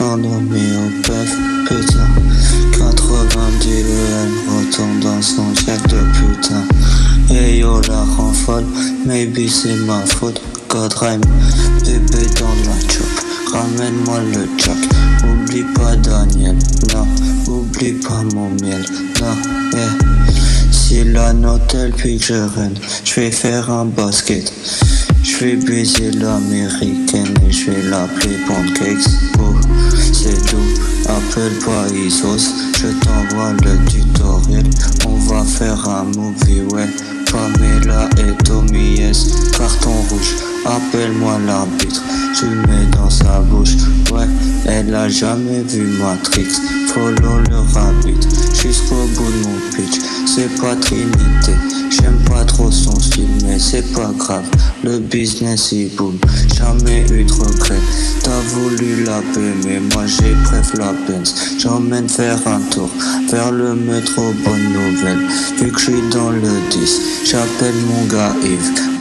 endormi au puff, putain 90 EM retourne dans son jet de putain. Et yo la rend maybe c'est ma faute. God rhyme, bébé dans la chop Ramène-moi le jack, oublie pas Daniel, non Oublie pas mon miel, non, yeah. Si la note elle puis que je renne, je vais faire un basket je vais baiser l'américaine et je vais l'appeler pancakes. Oh, c'est tout, appelle pas Isos. Je t'envoie le tutoriel. On va faire un movie, ouais. Pamela et Tommy S. Carton rouge, appelle-moi l'arbitre. Tu mets dans sa bouche, ouais. Elle a jamais vu Matrix. Follow le rabbit jusqu'au bout de mon pitch. C'est pas Trinité. J'aime pas c'est pas grave. Le business il boom, jamais eu de regret. T'as voulu la paix, mais moi j'ai bref la peine. J'emmène faire un tour vers le métro, bonne nouvelle. Vu que je suis dans le 10, j'appelle mon gars Yves.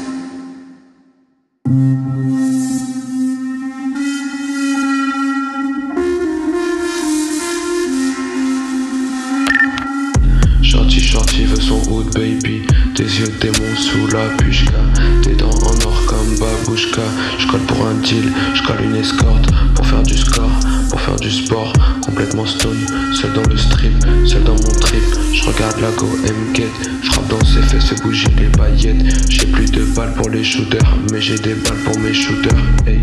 Shorty shorty veut son hood baby Tes yeux démons sous la pushka. Tes dents en or comme babouchka J'colle pour un deal, j'colle une escorte Pour faire du score, faire du sport Complètement stone, seul dans le strip Seul dans mon trip, j'regarde la go M-Get J'frappe dans ses fesses, fais bouger les paillettes. J'ai plus de balles pour les shooters Mais j'ai des balles pour mes shooters. Hey.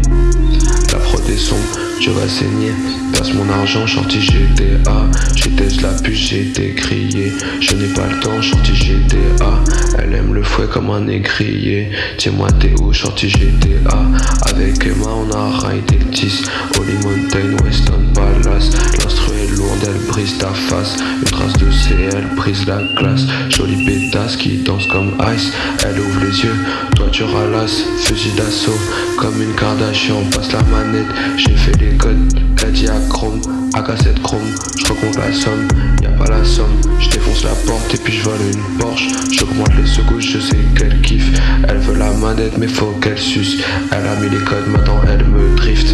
La prod est sombre, je vais saigner. Passe mon argent, shorty GTA J'étais la puce, j'ai été crié Je n'ai pas le temps, shorty GTA Elle aime le fouet comme un négrier Dis-moi t'es où, shorty GTA Avec Emma on a raidé le 10 Holy Mountain, Weston Palace L'instru est lourde, elle brise ta face. Une trace de CL brise la glace. Jolie pétasse qui danse comme Ice. Elle ouvre les yeux, toi tu ralasses. Fusil d'assaut, comme une Kardashian. Passe la manette, j'ai fait les codes. Chrome, AK7 chrome, je recompte la somme, y a pas la somme, je défonce la porte et puis je vole une Porsche, j'augmente les secousses, je sais qu'elle kiffe, elle veut la manette mais faut qu'elle suce, elle a mis les codes, maintenant elle me drift.